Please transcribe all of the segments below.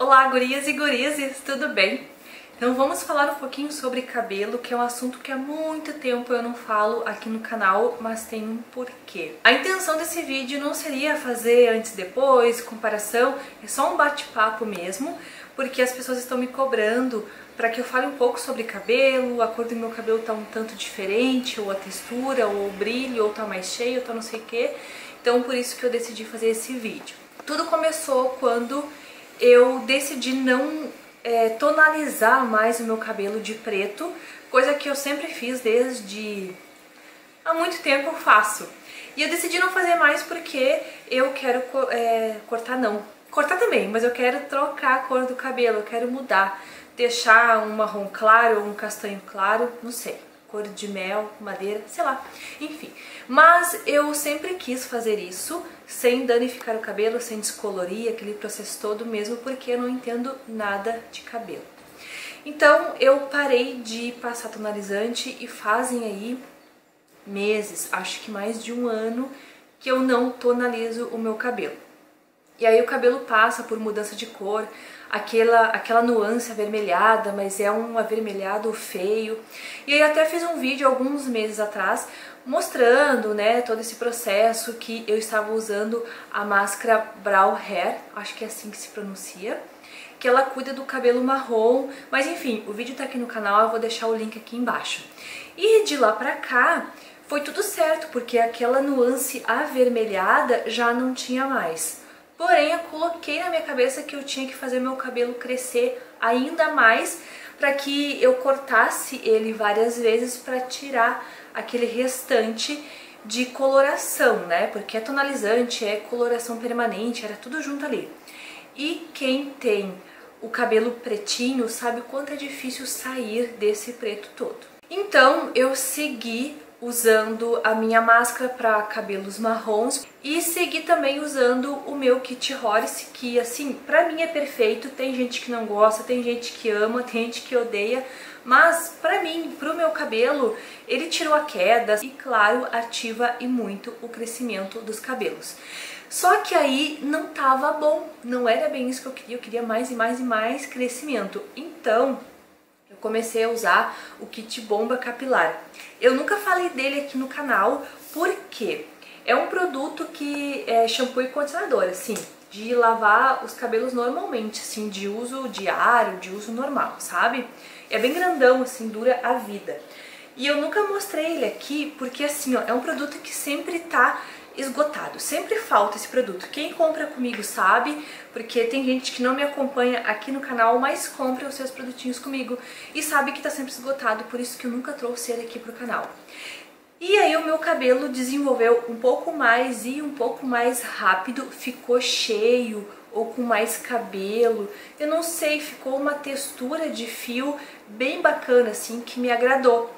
Olá, gurias e gurizes, tudo bem? Então vamos falar um pouquinho sobre cabelo, que é um assunto que há muito tempo eu não falo aqui no canal, mas tem um porquê. A intenção desse vídeo não seria fazer antes e depois, comparação, é só um bate-papo mesmo, porque as pessoas estão me cobrando para que eu fale um pouco sobre cabelo, a cor do meu cabelo tá um tanto diferente, ou a textura, ou o brilho, ou tá mais cheio, ou tá não sei o que. Então por isso que eu decidi fazer esse vídeo. Tudo começou quando eu decidi não é, tonalizar mais o meu cabelo de preto, coisa que eu sempre fiz desde há muito tempo eu faço. E eu decidi não fazer mais porque eu quero é, cortar não. Cortar também, mas eu quero trocar a cor do cabelo, eu quero mudar. Deixar um marrom claro ou um castanho claro, não sei cor de mel, madeira, sei lá, enfim. Mas eu sempre quis fazer isso sem danificar o cabelo, sem descolorir aquele processo todo mesmo, porque eu não entendo nada de cabelo. Então eu parei de passar tonalizante e fazem aí meses, acho que mais de um ano, que eu não tonalizo o meu cabelo. E aí o cabelo passa por mudança de cor, aquela, aquela nuance avermelhada, mas é um avermelhado feio. E aí até fiz um vídeo alguns meses atrás mostrando, né, todo esse processo que eu estava usando a máscara Brow Hair, acho que é assim que se pronuncia, que ela cuida do cabelo marrom, mas enfim, o vídeo tá aqui no canal, eu vou deixar o link aqui embaixo. E de lá pra cá, foi tudo certo, porque aquela nuance avermelhada já não tinha mais. Porém, eu coloquei na minha cabeça que eu tinha que fazer meu cabelo crescer ainda mais para que eu cortasse ele várias vezes para tirar aquele restante de coloração, né? Porque é tonalizante, é coloração permanente, era tudo junto ali. E quem tem o cabelo pretinho sabe o quanto é difícil sair desse preto todo. Então eu segui usando a minha máscara para cabelos marrons e segui também usando o meu kit Horace, que assim, pra mim é perfeito, tem gente que não gosta, tem gente que ama, tem gente que odeia, mas pra mim, pro meu cabelo, ele tirou a queda e claro, ativa e muito o crescimento dos cabelos. Só que aí não tava bom, não era bem isso que eu queria, eu queria mais e mais e mais crescimento. Então, eu comecei a usar o kit bomba capilar. Eu nunca falei dele aqui no canal, porque é um produto que é shampoo e condicionador, assim, de lavar os cabelos normalmente, assim, de uso diário, de uso normal, sabe? É bem grandão, assim, dura a vida. E eu nunca mostrei ele aqui porque, assim, ó, é um produto que sempre tá esgotado. Sempre falta esse produto. Quem compra comigo sabe, porque tem gente que não me acompanha aqui no canal, mas compra os seus produtinhos comigo e sabe que tá sempre esgotado, por isso que eu nunca trouxe ele aqui pro canal. E aí o meu cabelo desenvolveu um pouco mais e um pouco mais rápido, ficou cheio ou com mais cabelo. Eu não sei, ficou uma textura de fio bem bacana assim que me agradou.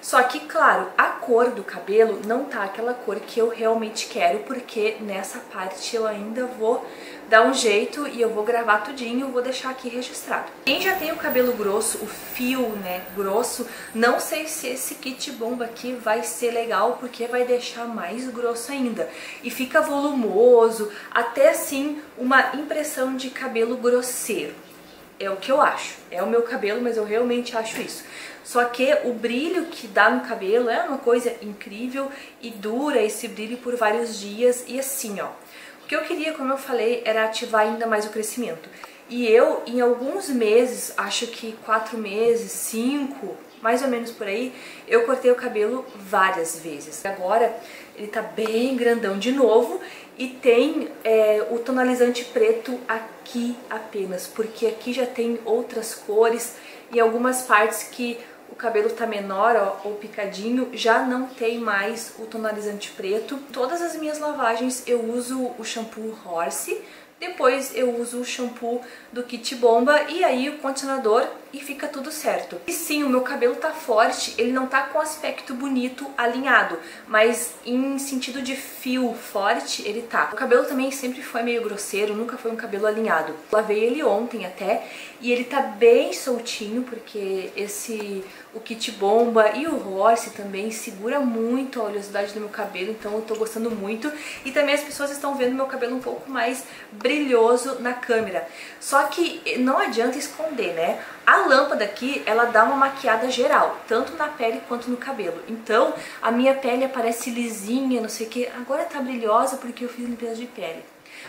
Só que, claro, a cor do cabelo não tá aquela cor que eu realmente quero, porque nessa parte eu ainda vou dar um jeito e eu vou gravar tudinho, vou deixar aqui registrado. Quem já tem o cabelo grosso, o fio, né, grosso, não sei se esse kit bomba aqui vai ser legal, porque vai deixar mais grosso ainda. E fica volumoso, até assim uma impressão de cabelo grosseiro. É o que eu acho. É o meu cabelo, mas eu realmente acho isso. Só que o brilho que dá no cabelo é uma coisa incrível e dura esse brilho por vários dias e assim, ó. O que eu queria, como eu falei, era ativar ainda mais o crescimento. E eu, em alguns meses, acho que quatro meses, cinco, mais ou menos por aí, eu cortei o cabelo várias vezes. Agora ele tá bem grandão de novo e tem é, o tonalizante preto aqui apenas, porque aqui já tem outras cores e algumas partes que o cabelo tá menor ó, ou picadinho, já não tem mais o tonalizante preto. Todas as minhas lavagens eu uso o shampoo Horse, depois eu uso o shampoo do Kit Bomba e aí o condicionador e fica tudo certo. E sim, o meu cabelo tá forte, ele não tá com aspecto bonito alinhado, mas em sentido de fio forte, ele tá. O cabelo também sempre foi meio grosseiro, nunca foi um cabelo alinhado. Lavei ele ontem até e ele tá bem soltinho, porque esse o kit bomba e o horse também segura muito a oleosidade do meu cabelo, então eu tô gostando muito. E também as pessoas estão vendo meu cabelo um pouco mais brilhoso na câmera. Só que não adianta esconder, né? A lâmpada aqui, ela dá uma maquiada geral, tanto na pele quanto no cabelo. Então, a minha pele aparece lisinha, não sei o que. Agora tá brilhosa porque eu fiz limpeza de pele.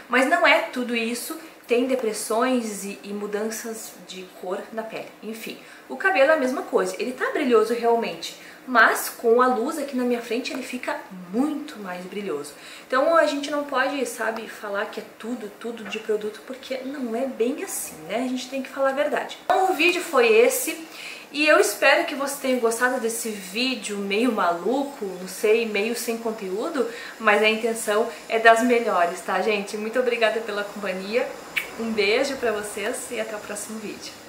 Mas não é tudo isso tem depressões e, e, mudanças de cor na pele. Enfim, o cabelo é a mesma coisa, ele tá brilhoso realmente, mas com a luz aqui na minha frente ele fica muito mais brilhoso. Então a gente não pode, sabe, falar que é tudo, tudo de produto, porque não é bem assim, né? A gente tem que falar a verdade. Então o vídeo foi esse. E eu espero que você tenha gostado desse vídeo meio maluco, não sei, meio sem conteúdo, mas a intenção é das melhores, tá, gente? Muito obrigada pela companhia, um beijo pra vocês e até o próximo vídeo.